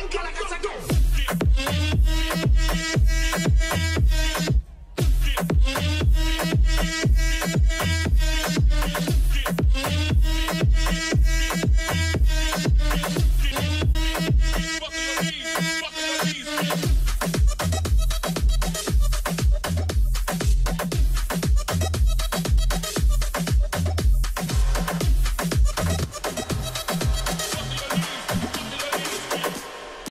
Fuck your knees, fuck your knees.